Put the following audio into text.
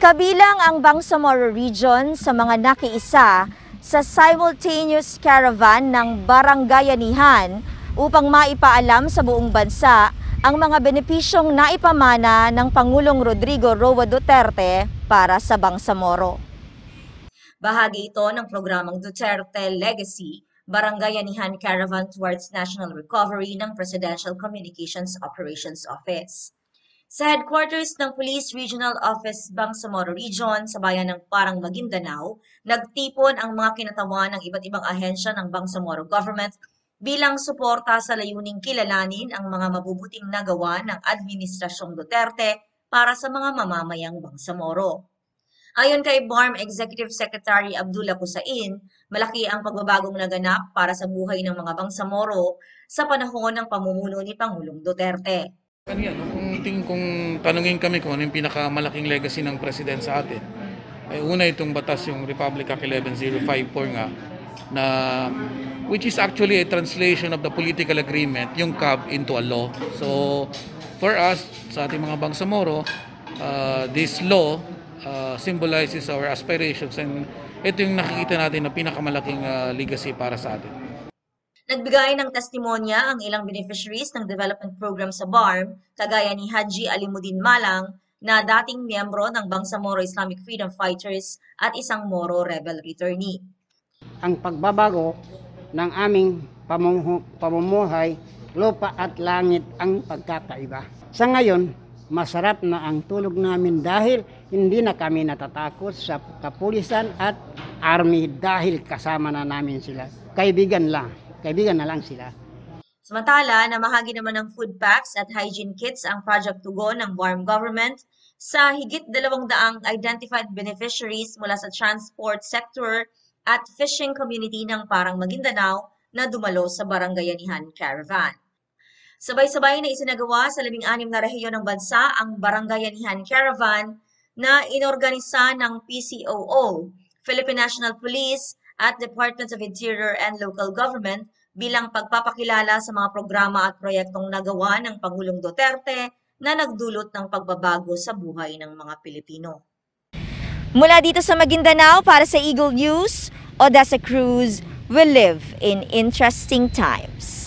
Kabilang ang Bangsamoro Region sa mga nakiisa sa simultaneous caravan ng barangayanihan upang maipaalam sa buong bansa ang mga benepisyong naipamana ng Pangulong Rodrigo Roa Duterte para sa Bangsamoro. Bahagi ito ng programang Duterte Legacy, Barangayanihan Caravan Towards National Recovery ng Presidential Communications Operations Office. Sa headquarters ng Police Regional Office Bangsamoro Region sa bayan ng Parang Maguindanao, nagtipon ang mga kinatawan ng iba't ibang ahensya ng Bangsamoro Government bilang suporta sa layuning kilalanin ang mga mabubuting nagawa ng Administrasyong Duterte para sa mga mamamayang Bangsamoro. Ayon kay BARM Executive Secretary Abdullah Kusain, malaki ang pagbabagong naganap para sa buhay ng mga Bangsamoro sa panahon ng pamumuno ni Pangulong Duterte. Kanina, no, kung tingin kung tanungin kami kung ano yung pinakamalaking legacy ng president sa atin, ay una itong batas yung Republic Act 11054 nga na which is actually a translation of the political agreement, yung CAB into a law. So for us, sa ating mga Bangsamoro, uh, this law uh, symbolizes our aspirations and ito yung nakikita natin na pinakamalaking uh, legacy para sa atin. Nagbigay ng testimonya ang ilang beneficiaries ng development program sa BARM, kagaya ni Haji Alimuddin Malang, na dating miyembro ng Bangsamoro Islamic Freedom Fighters at isang Moro rebel returnee. Ang pagbabago ng aming pamumuhay, lupa at langit ang pagkakaiba. Sa ngayon, masarap na ang tulog namin dahil hindi na kami natatakot sa kapulisan at army dahil kasama na namin sila. Kaibigan lang, kaibigan na lang sila. Samantala, namahagi naman ng food packs at hygiene kits ang Project Tugon ng Warm Government sa higit dalawang daang identified beneficiaries mula sa transport sector at fishing community ng Parang Maguindanao na dumalo sa Barangayanihan Caravan. Sabay-sabay na isinagawa sa labing-anim na rehiyon ng bansa ang Barangayanihan Caravan na inorganisa ng PCOO, Philippine National Police at Department of Interior and Local Government bilang pagpapakilala sa mga programa at proyektong nagawa ng Pangulong Duterte na nagdulot ng pagbabago sa buhay ng mga Pilipino. Mula dito sa Maguindanao para sa Eagle News, Odessa Cruz will live in interesting times.